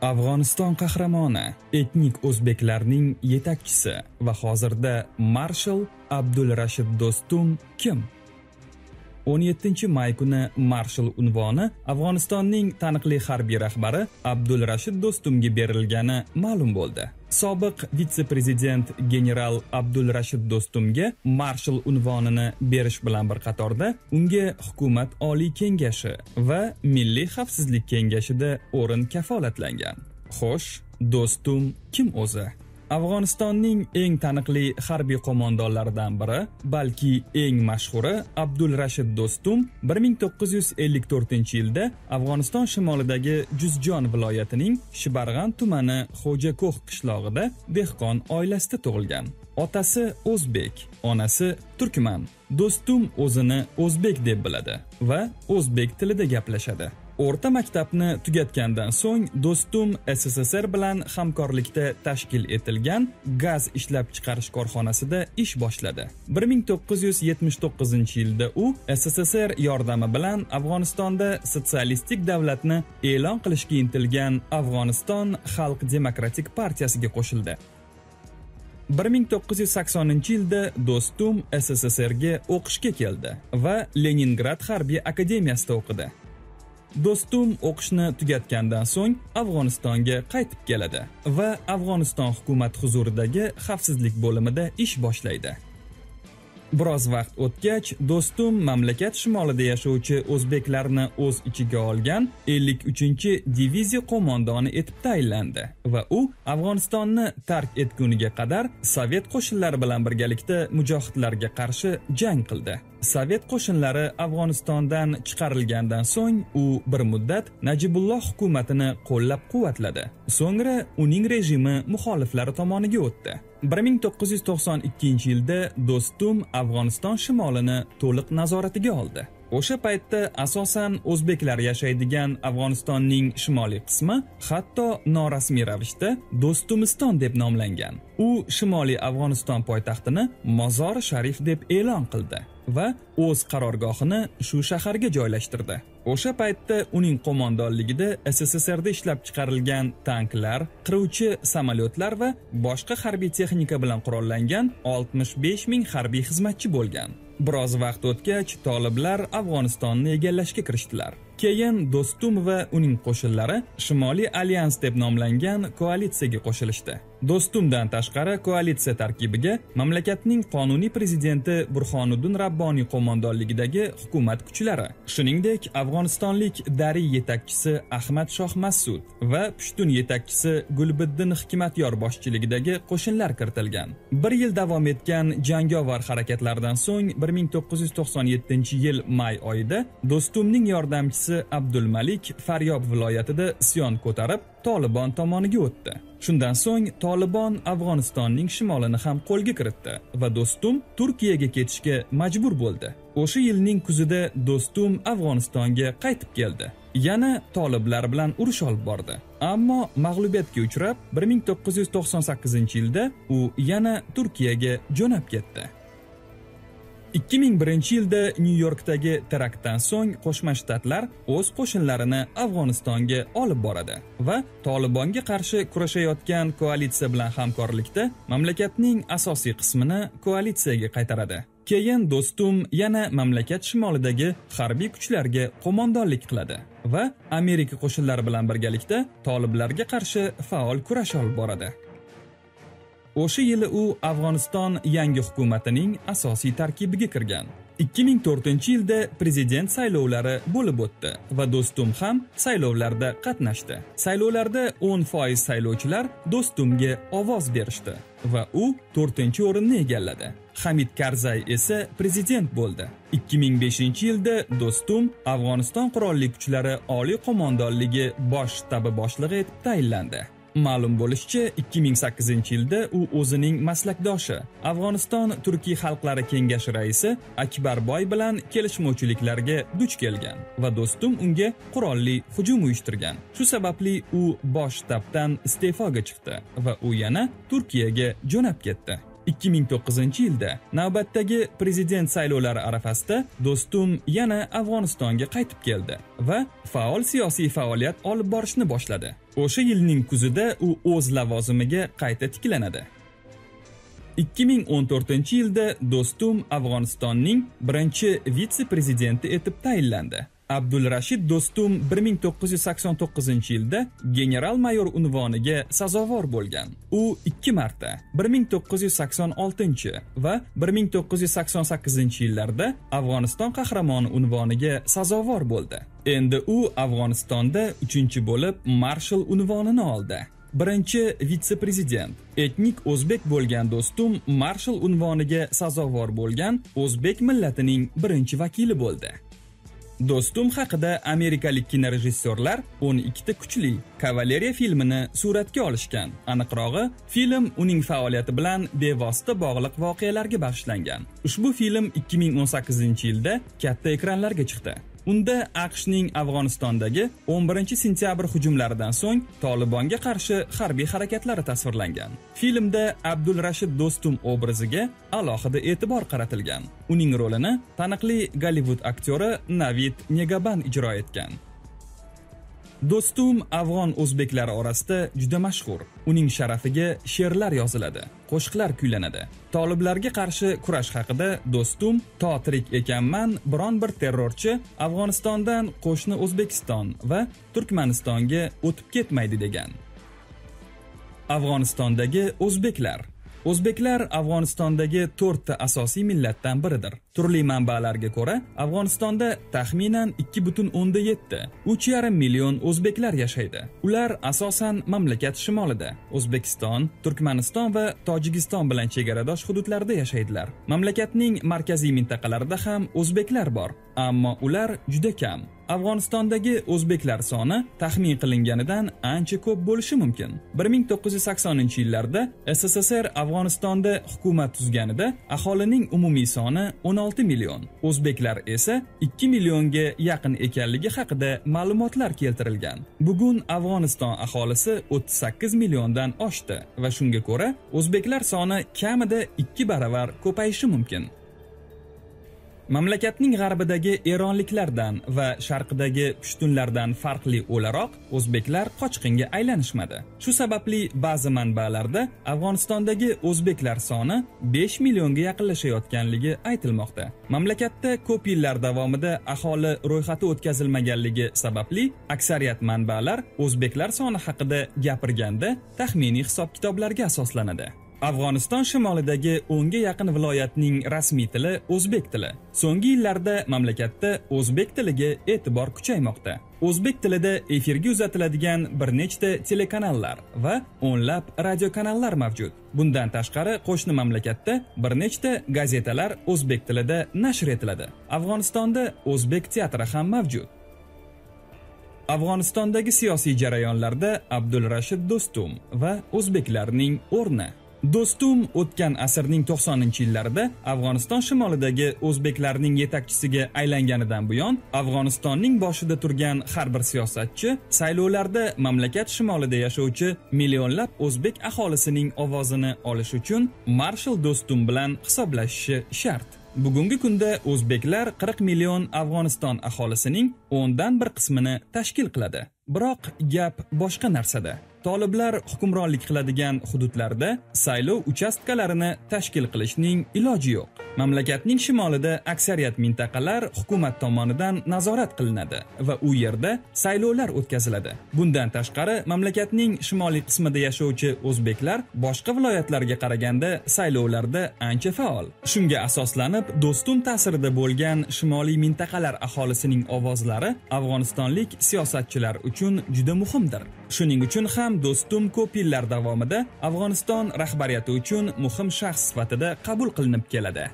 afg'oniston qahramoni etnik o'zbeklarning yetakchisi va hozirda marshal abdulrashid do'stum kim? 17 may kuni marshal unvoni afg'onistonning taniqli harbiy rahbari abdulrashid do'stumga berilgani ma'lum bo'ldi. Sobiq vitse-prezident general abdulrashid do'stumga marshal unvonini berish bilan bir qatorda unga hukumat oliy kengashi va milliy xavfsizlik kengashida o'rin kafolatlangan. Xo'sh do'stum kim o'zi? Afg'onistonning eng taniqli harbiy qo'mondonlaridan biri balki eng mashhuri abdulrashid do'stum 1954 yilda afg'oniston shimolidagi juzjon viloyatining shibarg'an tumani xo'jako'x qishlog'ida dehqon oilasida tug'ilgan. Otasi o'zbek onasi turkman. Do'stum o'zini o'zbek deb biladi va o'zbek tilida gaplashadi. O'rta maktabni tugatgandan so'ng do'stum sssr bilan hamkorlikda tashkil etilgan gaz ishlab chiqarish korxonasida ish boshladi. 1979 yilda u sssr yordami bilan afg'onistonda sotsialistik davlatni e'lon qilishga intilgan afg'oniston xalq demokratik partiyasiga qo'shildi. 1980 yilda do'stum sssrga o'qishga keldi va leningrad harbiy akademiyasida o'qidi. Do'stum o'qishni tugatgandan so'ng afg'onistonga qaytib keladi va afg'oniston hukumat huzuridagi xavfsizlik bo'limida ish boshlaydi. Biroz vaqt o'tgach do'stum mamlakat shimolida yashovchi o'zbeklarni o'z ichiga olgan 53 diviziya qo'mondoni etib tayinlandi va u afg'onistonni tark etguniga qadar sovet qo'shinlari bilan birgalikda mujohidlarga qarshi jang qildi. Sovet qo'shinlari afg'onistondan chiqarilgandan so'ng u bir muddat najibulloh hukumatini qo'llab-quvvatladi. So'ngra uning rejimi muxoliflari tomoniga o'tdi. 1992 yilda do'stum afg'oniston shimolini to'liq nazoratiga oldi. O'sha paytda asosan o'zbeklar yashaydigan afg'onistonning shimoliy qismi hatto norasmiy ravishda do'stumiston deb nomlangan. U shimoliy afg'oniston poytaxtini mozor sharif deb e'lon qildi va o'z qarorgohini shu shaharga joylashtirdi. O'sha paytda uning qo'mondonligida sssrda ishlab chiqarilgan tanklar qiruvchi samolyotlar va boshqa harbiy texnika bilan qurollangan 65 ming harbiy xizmatchi bo'lgan. Biroz vaqt o'tgach toliblar afg'onistonni egallashga kirishdilar. Keyin do'stum va uning qo'shinlari shimoliy alyans deb nomlangan koalitsiyaga qo'shilishdi. Do'stumdan tashqari koalitsiya tarkibiga mamlakatning qonuniy prezidenti burxoniddin rabboniy qo'mondonligidagi hukumat kuchlari shuningdek afg'onistonlik dariy yetakchisi ahmad shoh masud va pushtun yetakchisi gulbiddin hikmatyor boshchiligidagi qo'shinlar kiritilgan. Bir yil davom etgan jangovar harakatlardan so'ng 1997 yil may oyida do'stumning yordamchisi abdulmalik faryob viloyatida isyon ko'tarib tolibon tomoniga o'tdi. Shundan so'ng tolibon afg'onistonning shimolini ham qo'lga kiritdi va do'stum turkiyaga ketishga majbur bo'ldi. O'sha yilning kuzida do'stum afg'onistonga qaytib keldi. Yana toliblar bilan urush olib bordi. Ammo mag'lubiyatga uchrab 1998 yilda u yana turkiyaga jo'nab ketdi. 2001 yilda nyu yorkdagi teraktdan so'ng qo'shma shtatlar o'z qo'shinlarini afg'onistonga olib boradi va tolibonga qarshi kurashayotgan koalitsiya bilan hamkorlikda mamlakatning asosiy qismini koalitsiyaga qaytaradi. Keyin do'stum yana mamlakat shimolidagi harbiy kuchlarga qo'mondonlik qiladi va amerika qo'shinlari bilan birgalikda toliblarga qarshi faol kurash olib boradi. O'sha yili u afg'oniston yangi hukumatining asosiy tarkibiga kirgan. 2004 yilda prezident saylovlari bo'lib o'tdi va do'stum ham saylovlarda qatnashdi. Saylovlarda 10% saylovchilar do'stumga ovoz berishdi va u 4 o'rinni egalladi. Hamid karzay esa prezident bo'ldi. 2005 yilda do'stum afg'oniston qurolli kuchlari oliy qo'mondonligi bosh shtabi boshlig'i etib tayinlandi. Ma'lum bo'lishicha, 2008 yilda u o'zining maslakdoshi, Afg'oniston Turkiy xalqlari kengashi raisi Akbarboy bilan kelishmovchiliklarga duch kelgan va do'stum unga qurolli hujum uyushtirgan. Shu sababli u bosh shtabdan iste'foga chiqdi va u yana Turkiyaga jo'nab ketdi. 2009-yilda navbatdagi prezident saylovlari arafasida do'stum yana Afg'onistonga qaytib keldi va faol siyosiy faoliyat olib borishni boshladi. O'sha yilning kuzida u o'z lavozimiga qayta tiklanadi. 2014-yilda do'stum Afg'onistonning birinchi vitse-prezidenti etib tayinlandi. Abdulrashid Do'stum 1989-yilda general-mayor unvoniga sazovor bo'lgan. U ikki marta 1986 va 1988-yillarda Afg'oniston qahramoni unvoniga sazovor bo'ldi. Endi u Afg'onistonda 3-bo'lib marshal unvonini oldi. birinchi vitse-prezident etnik o'zbek bo'lgan do'stum marshal unvoniga sazovor bo'lgan o'zbek millatining birinchi vakili bo'ldi Do'stum haqida amerikalik kinorejissyorlar 12 ta kuchli kavaleriya filmini suratga olishgan. Aniqrog'i, film uning faoliyati bilan bevosita bog'liq voqealarga bag'ishlangan. Ushbu film 2018-yilda katta ekranlarga chiqdi. Unda AQShning Afg'onistondagi 11-sentyabr hujumlaridan so'ng Tolibonga qarshi harbiy harakatlari tasvirlangan. Filmda Abdul Rashid Do'stum obraziga alohida e'tibor qaratilgan. Uning rolini taniqli Gollivud aktyori Navid Negaban ijro etgan. Do'stum afg'on o'zbeklari orasida juda mashhur. Uning sharafiga she'rlar yoziladi, qo'shiqlar kuylanadi. Toliblarga qarshi kurash haqida Do'stum to tirik ekanman, biron bir terrorchi Afg'onistondan qo'shni O'zbekiston va Turkmanistonga o'tib ketmaydi degan. Afg'onistondagi o'zbeklar O'zbeklar Afg'onistondagi to'rtta asosiy millatdan biridir. Turli manbalarga ko'ra, Afg'onistonda taxminan 2.7 3,5 million o'zbeklar yashaydi. Ular asosan mamlakat shimolida, O'zbekiston, Turkmaniston va Tojikiston bilan chegaradosh hududlarda yashaydilar. Mamlakatning markaziy mintaqalarida ham o'zbeklar bor, ammo ular juda kam. Afg'onistondagi o'zbeklar soni taxmin qilinganidan ancha ko'p bo'lishi mumkin. 1980-yillarda SSSR Afg'onistonda hukumat tuzganida aholining umumiy soni 16 million, o'zbeklar esa 2 millionga yaqin ekanligi haqida ma'lumotlar keltirilgan. Bugun Afg'oniston aholisi 38 milliondan oshdi va shunga ko'ra o'zbeklar soni kamida 2 baravar ko'payishi mumkin. Mamlakatning g'arbidagi eronliklardan va sharqidagi pushtunlardan farqli o'laroq o'zbeklar qochqinga aylanishmadi. Shu sababli ba'zi manbalarda Afg'onistondagi o'zbeklar soni 5 millionga yaqinlashayotganligi aytilmoqda. Mamlakatda ko'p yillar davomida aholi ro'yxati o'tkazilmaganligi sababli aksariyat manbalar o'zbeklar soni haqida gapirganda taxminiy hisob-kitoblarga asoslanadi. Afg'oniston shimolidagi 10 ga yaqin viloyatning rasmiy tili o'zbek tili. So'nggi yillarda mamlakatda o'zbek tiliga e'tibor kuchaymoqda. O'zbek tilida efirga uzatiladigan bir nechta telekanallar va o'nlab radiokanallar mavjud. Bundan tashqari qo'shni mamlakatda bir nechta gazetalar o'zbek tilida nashr etiladi. Afg'onistonda o'zbek teatri ham mavjud. Afg'onistondagi siyosiy jarayonlarda Abdulrashid Do'stum va o'zbeklarning o'rni Do'stum o'tgan asrning 90-yillarida Afg'oniston shimolidagi o'zbeklarning yetakchisiga aylanganidan buyon Afg'onistonning boshida turgan har bir siyosatchi saylovlarda mamlakat shimolida yashovchi millionlab o'zbek aholisining ovozini olish uchun Marshal Do'stum bilan hisoblashishi shart. Bugungi kunda o'zbeklar 40 million Afg'oniston aholisining 10 dan bir qismini tashkil qiladi. Biroq gap boshqa narsada. Toliblar hukmronlik qiladigan hududlarda saylov uchastkalarini tashkil qilishning iloji yo'q. Mamlakatning shimolida aksariyat mintaqalar hukumat tomonidan nazorat qilinadi va u yerda saylovlar o'tkaziladi. Bundan tashqari, mamlakatning shimoliy qismida yashovchi o'zbeklar boshqa viloyatlarga qaraganda saylovlarda ancha faol. Shunga asoslanib, Do'stum ta'sirida bo'lgan shimoliy mintaqalar aholisining ovozlari afg'onistonlik siyosatchilar uchun juda muhimdir. Shuning uchun ham ham do'stum ko'p yillar davomida Afg'oniston rahbariyati uchun muhim shaxs sifatida qabul qilinib keladi.